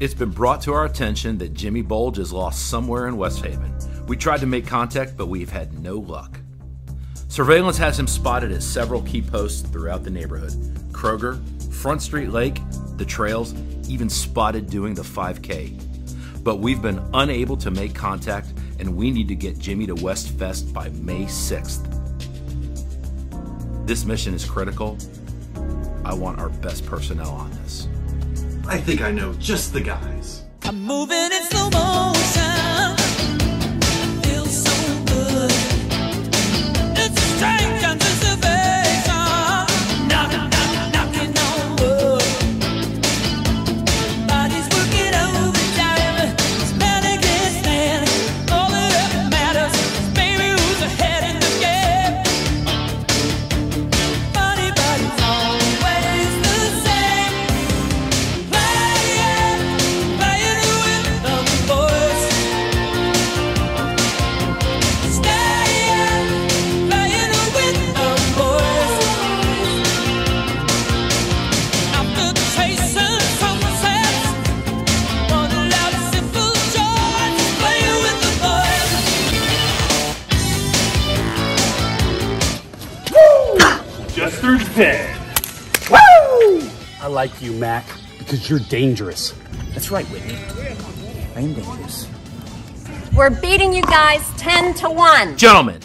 It's been brought to our attention that Jimmy Bulge is lost somewhere in Westhaven. We tried to make contact, but we've had no luck. Surveillance has him spotted at several key posts throughout the neighborhood Kroger, Front Street Lake, the trails, even spotted doing the 5K. But we've been unable to make contact, and we need to get Jimmy to WestFest by May 6th. This mission is critical. I want our best personnel on this. I think I know just the guys. I'm moving in slow motion. Through the pit. I like you, Mac, because you're dangerous. That's right, Whitney. I am dangerous. We're beating you guys 10 to 1. Gentlemen,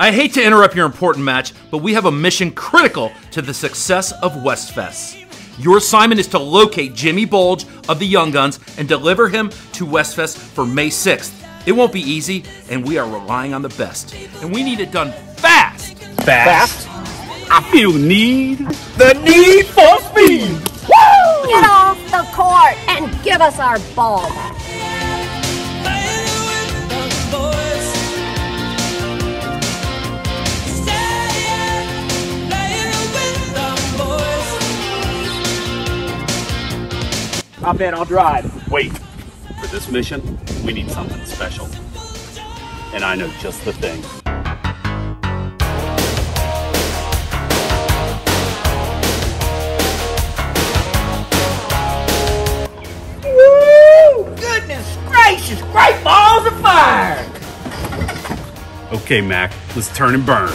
I hate to interrupt your important match, but we have a mission critical to the success of Westfest. Your assignment is to locate Jimmy Bulge of the Young Guns and deliver him to Westfest for May 6th. It won't be easy, and we are relying on the best. And we need it done fast. Fast. I feel the need. The need for speed. Get off the court and give us our ball back. Playing with the boys. Staying, playing with the boys. Hop in, I'll drive. Wait. For this mission, we need something special. And I know just the thing. Okay, Mac, let's turn and burn.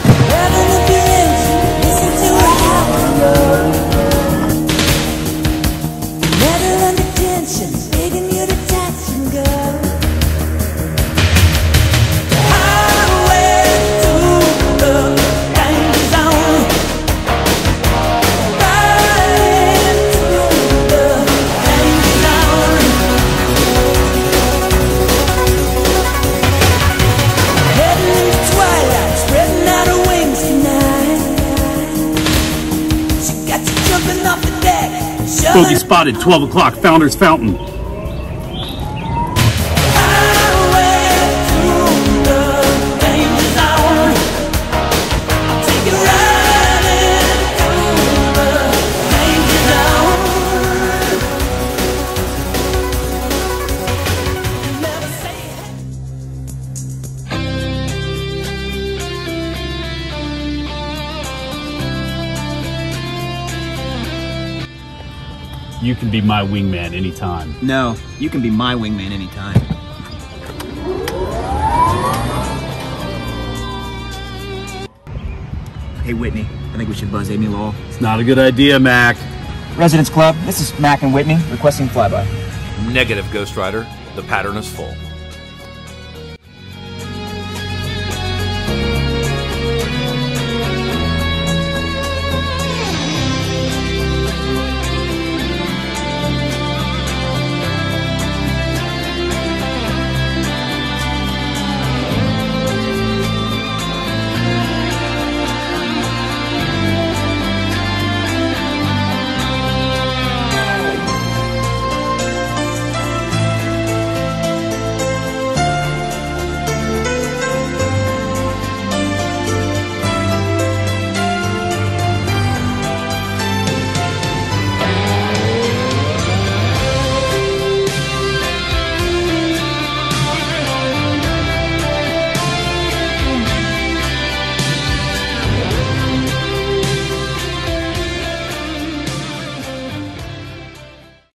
Bogey spotted, 12 o'clock, Founder's Fountain. You can be my wingman anytime. No, you can be my wingman anytime. Hey, Whitney, I think we should buzz Amy Lowell. It's not a good idea, Mac. Residence Club, this is Mac and Whitney requesting flyby. Negative, Ghost Rider. The pattern is full.